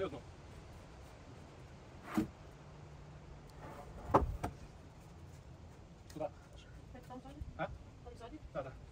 六桶。走吧。哎，啊？